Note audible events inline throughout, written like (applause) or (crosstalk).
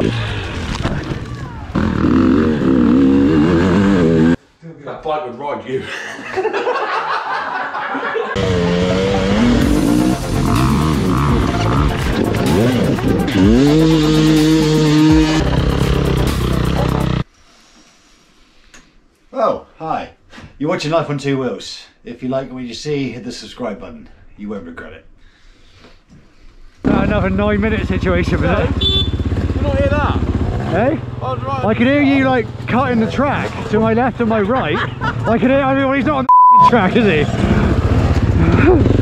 That bike would ride you. Oh, hi. You're watching Life on Two Wheels. If you like what you see, hit the subscribe button. You won't regret it. Uh, another nine minute situation for that. You not hear that? Hey? I right. I can hear you like cutting the track to my left and my right. I can hear, I mean, well, he's not on the (laughs) track, is he? (laughs)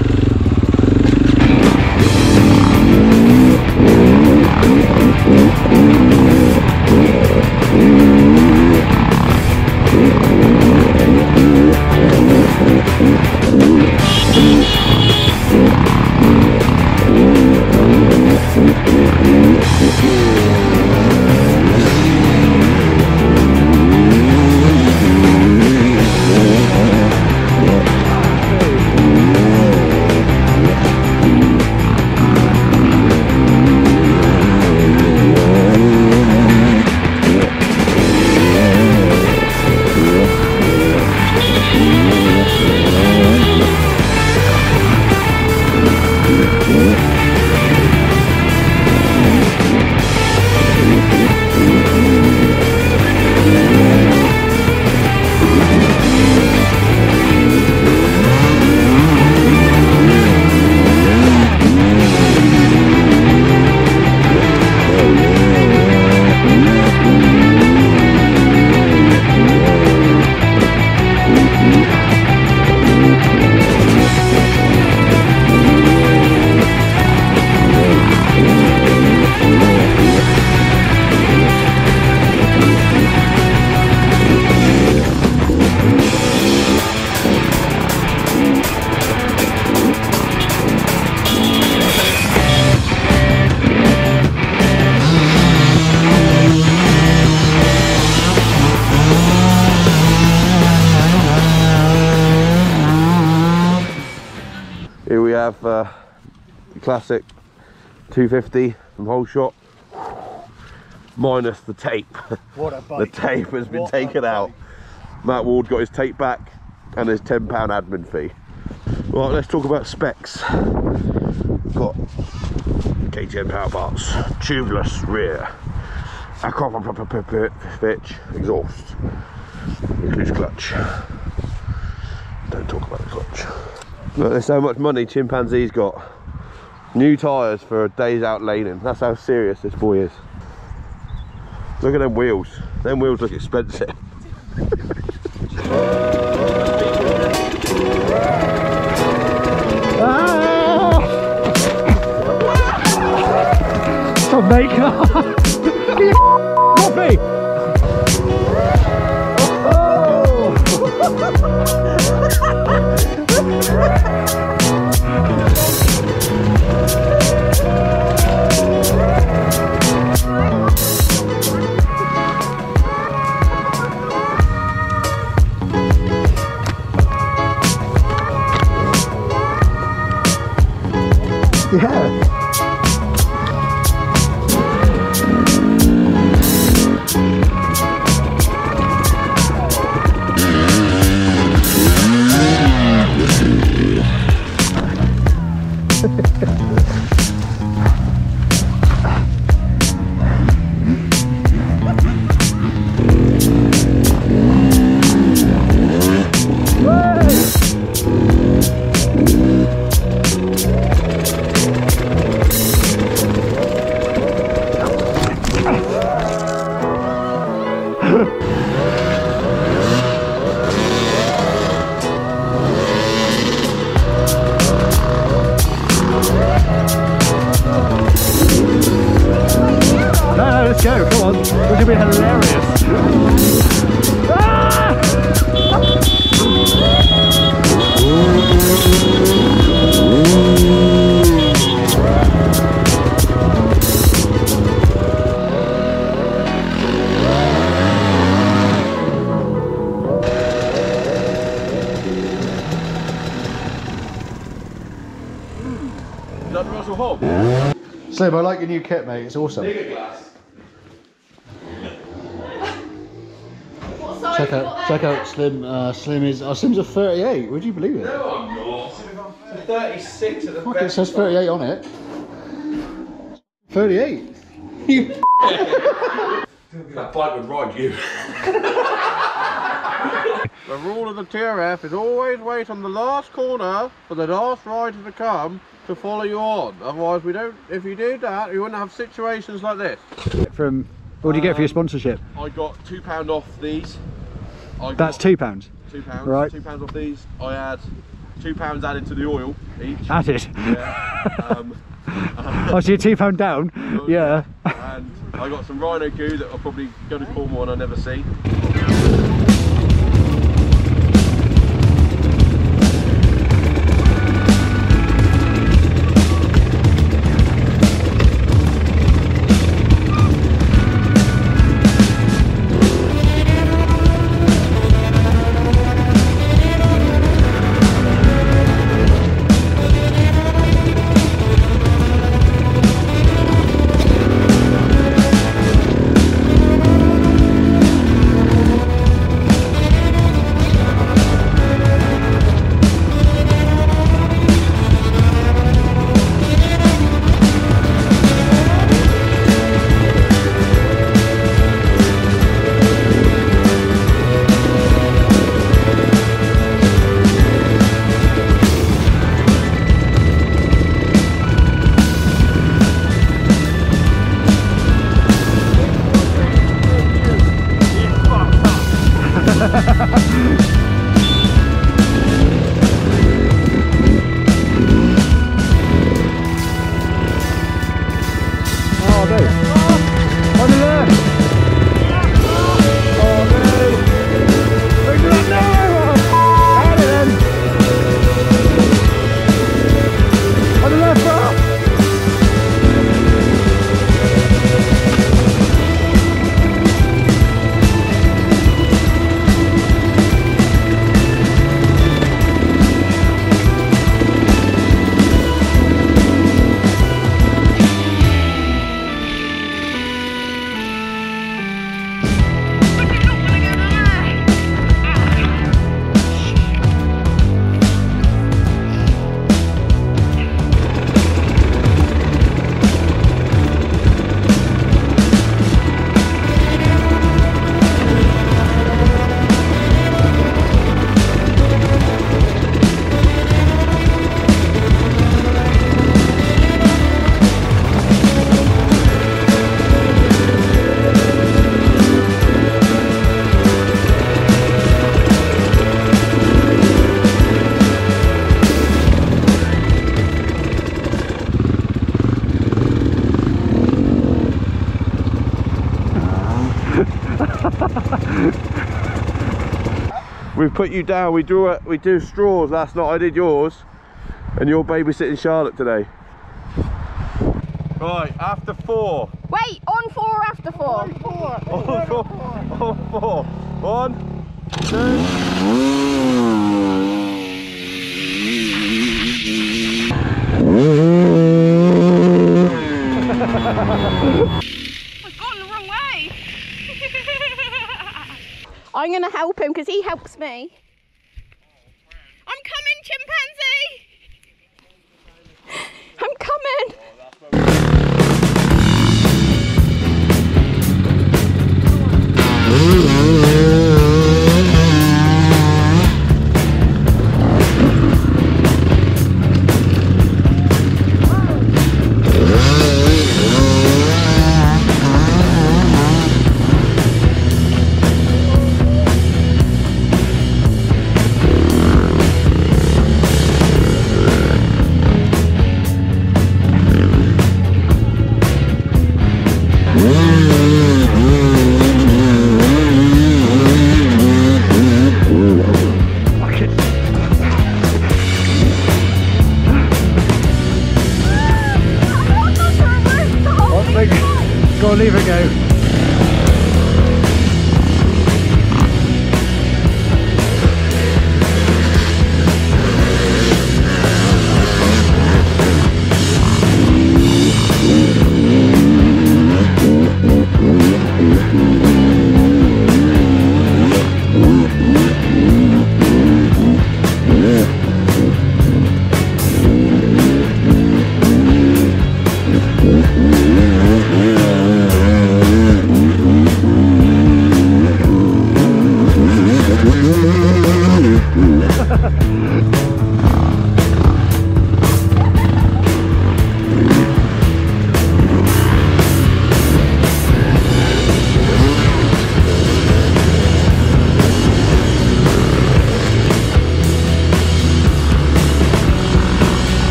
classic 250 from Whole Shot, minus the tape. What a (laughs) the tape has been What taken out. Matt Ward got his tape back and his £10 admin fee. Right, let's talk about specs. Got KTM power parts, tubeless rear, a pitch, exhaust, includes clutch. Don't talk about the clutch. Look, there's how much money Chimpanzee's got. New tyres for a day's out laning. That's how serious this boy is. Look at them wheels. Them wheels look expensive. (laughs) Stop, mate. Coffee. (laughs) (laughs) Yeah. Seb, I like your new kit, mate. It's awesome. check out check out Slim. Uh, Slim is oh, Slim's a 38. Would you believe it? No, I'm not. It's 36 at the Fuck, it says 38 on it. 38. (laughs) that bike would ride you. (laughs) The rule of the TRF is always wait on the last corner for the last rider to come to follow you on. Otherwise, we don't. If you do that, you wouldn't have situations like this. From what do you get for your sponsorship? I got two pound off these. I That's two pounds. two pounds. right. Two pounds off these. I had two pounds added to the oil each. Added. Yeah. Um, Oh, so you're two pound down. (laughs) Yeah. and I got some rhino goo that I'll probably go to Cornwall and I never see. We've put you down. We drew it. We do straws last night. I did yours, and you're babysitting Charlotte today. Right, after four. Wait, on four or after four? On four. (laughs) On four. One, two. Him because he helps me. I'm coming, chimpanzee. I'm coming.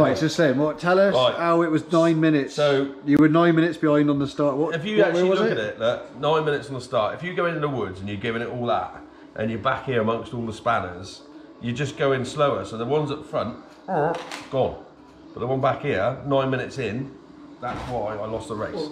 Right, so Sam, what? Tell us Right. how it was nine minutes. So- you were nine minutes behind on the start. What? If you what actually way was look at it, look, nine minutes on the start. If you go into the woods and you're giving it all that, and you're back here amongst all the spanners, you just go in slower. So the ones at the front, gone. But the one back here, nine minutes in, that's why I lost the race.